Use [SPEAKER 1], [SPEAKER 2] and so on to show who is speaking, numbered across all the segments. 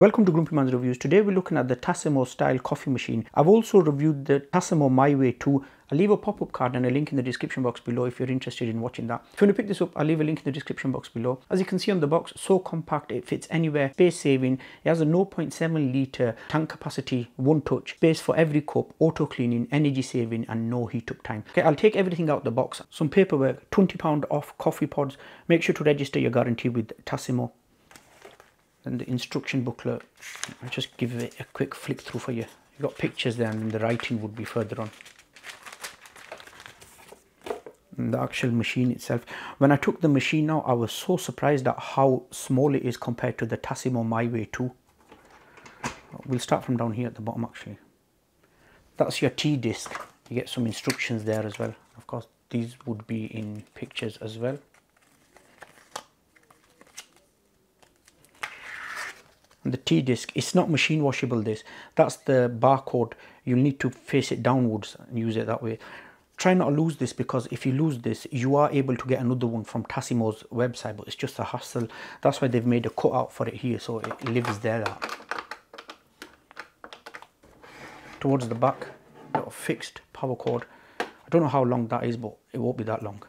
[SPEAKER 1] Welcome to Grumpy Man's Reviews. Today we're looking at the Tassimo style coffee machine. I've also reviewed the Tassimo My Way 2. I'll leave a pop-up card and a link in the description box below if you're interested in watching that. If you want to pick this up, I'll leave a link in the description box below. As you can see on the box, so compact, it fits anywhere, space saving. It has a 0.7 litre tank capacity, one touch, space for every cup, auto cleaning, energy saving and no heat up time. Okay, I'll take everything out the box. Some paperwork, £20 off coffee pods. Make sure to register your guarantee with Tassimo then the instruction booklet. I'll just give it a quick flick through for you. You've got pictures there and the writing would be further on. And the actual machine itself. When I took the machine out I was so surprised at how small it is compared to the Tassimo MyWay 2 we'll start from down here at the bottom actually. That's your T disc. You get some instructions there as well. Of course these would be in pictures as well the T-disc it's not machine washable this that's the barcode. You need to face it downwards and use it that way. Try not to lose this because if you lose this you are able to get another one from Tassimo's website but it's just a hassle. That's why they've made a cutout for it here so it lives there towards the back got a fixed power cord. I don't know how long that is but it won't be that long.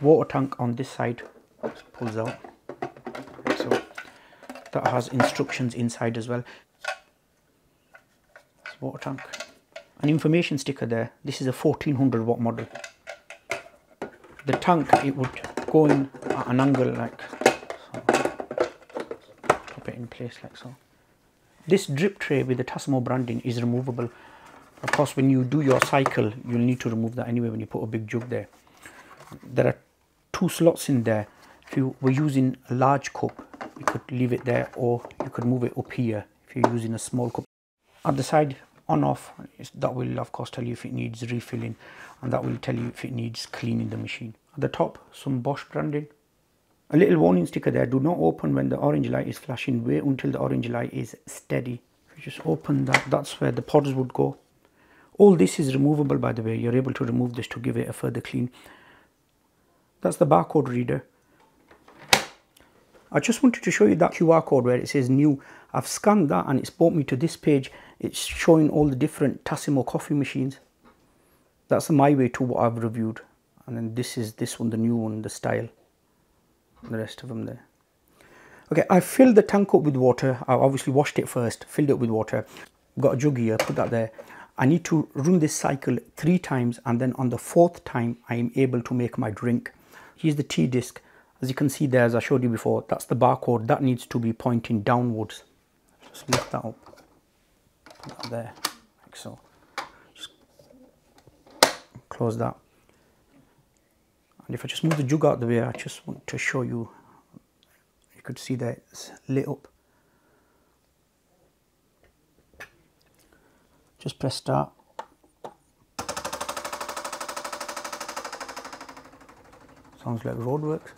[SPEAKER 1] Water tank on this side pulls out that has instructions inside as well. It's water tank. An information sticker there. This is a 1400 watt model. The tank, it would go in at an angle like. Pop it in place like so. This drip tray with the Tassimo branding is removable. Of course, when you do your cycle, you'll need to remove that anyway when you put a big jug there. There are two slots in there. If you were using a large cup, you could leave it there or you could move it up here if you're using a small cup. At the side on off that will of course tell you if it needs refilling and that will tell you if it needs cleaning the machine. At the top some Bosch branding a little warning sticker there. Do not open when the orange light is flashing. Wait until the orange light is steady. If you just open that that's where the pods would go. All this is removable by the way. You're able to remove this to give it a further clean. That's the barcode reader I just wanted to show you that QR code where it says new. I've scanned that and it's brought me to this page. It's showing all the different Tassimo coffee machines. That's My Way 2 what I've reviewed. And then this is this one, the new one, the style. The rest of them there. Okay, I filled the tank up with water. I obviously washed it first, filled it with water. Got a jug here, put that there. I need to run this cycle three times and then on the fourth time I am able to make my drink. Here's the T-disc as you can see there as I showed you before that's the barcode that needs to be pointing downwards. Just lift that up. Put that there like so. Just close that. And if I just move the jug out the way I just want to show you you could see that it's lit up. Just press start. Sounds like roadworks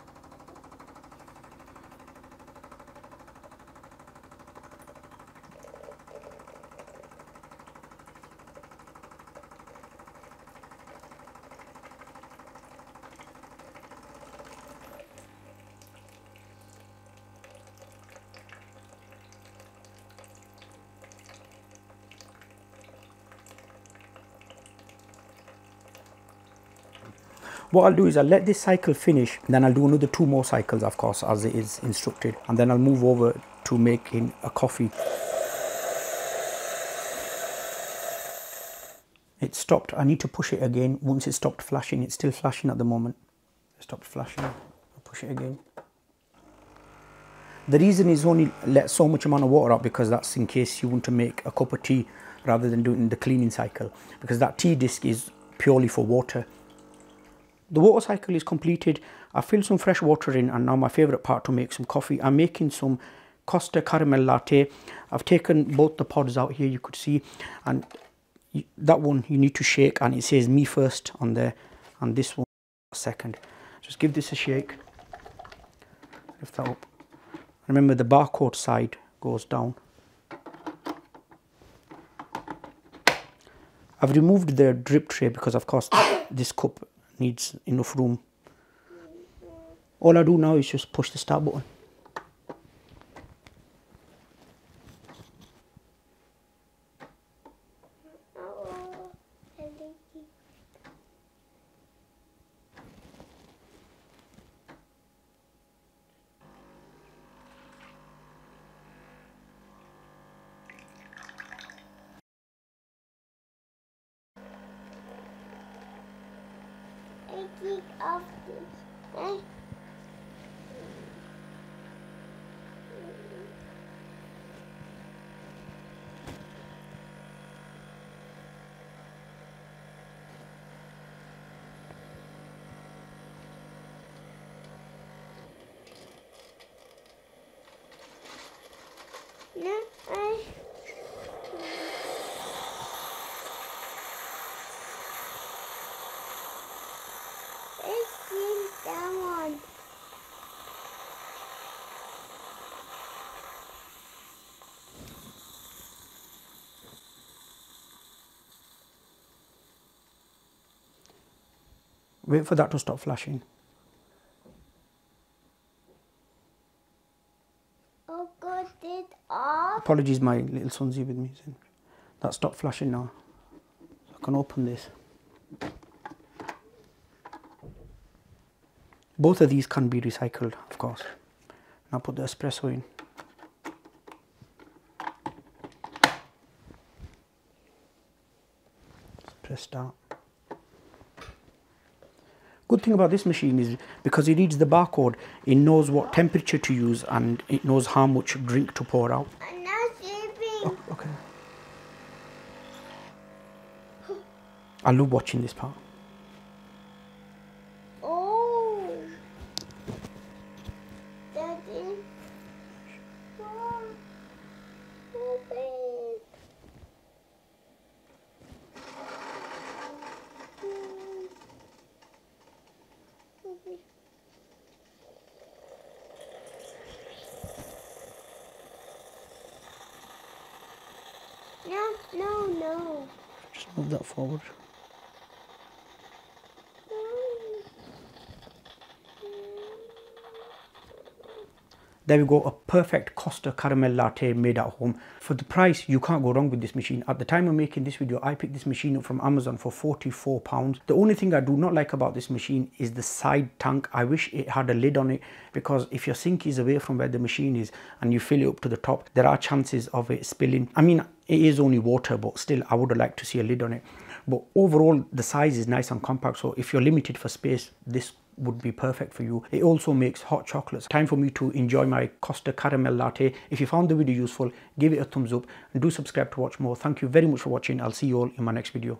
[SPEAKER 1] what I'll do is I'll let this cycle finish then I'll do another two more cycles of course as it is instructed and then I'll move over to making a coffee. It stopped. I need to push it again. Once it stopped flashing it's still flashing at the moment. It stopped flashing. I'll push it again. The reason is only let so much amount of water out because that's in case you want to make a cup of tea rather than doing the cleaning cycle because that T-disc is purely for water the water cycle is completed. I filled some fresh water in and now my favourite part to make some coffee. I'm making some Costa caramel latte. I've taken both the pods out here you could see and that one you need to shake and it says me first on there and this one second. Just give this a shake. Lift that up. Remember the barcode side goes down. I've removed the drip tray because of course this cup needs enough room. All I do now is just push the start button.
[SPEAKER 2] Take off this I. It's in that one.
[SPEAKER 1] Wait for that to stop flashing.
[SPEAKER 2] Oh, got it off.
[SPEAKER 1] Apologies, my little son's here with me. That stopped flashing now. So I can open this. Both of these can be recycled, of course. Now put the espresso in. Press start. Good thing about this machine is because it reads the barcode, it knows what temperature to use and it knows how much drink to pour out.
[SPEAKER 2] I'm not sleeping.
[SPEAKER 1] Oh, okay. I love watching this part.
[SPEAKER 2] Oh. Daddy. Oh. Oh, babe. Mm. Okay. No, no, no.
[SPEAKER 1] Just move that forward. There we go, a perfect Costa caramel latte made at home. For the price, you can't go wrong with this machine. At the time of making this video, I picked this machine up from Amazon for 44 pounds. The only thing I do not like about this machine is the side tank. I wish it had a lid on it because if your sink is away from where the machine is and you fill it up to the top, there are chances of it spilling. I mean, it is only water, but still, I would liked to see a lid on it. But overall, the size is nice and compact. So if you're limited for space, this would be perfect for you. It also makes hot chocolates. Time for me to enjoy my Costa caramel latte. If you found the video useful, give it a thumbs up and do subscribe to watch more. Thank you very much for watching. I'll see you all in my next video.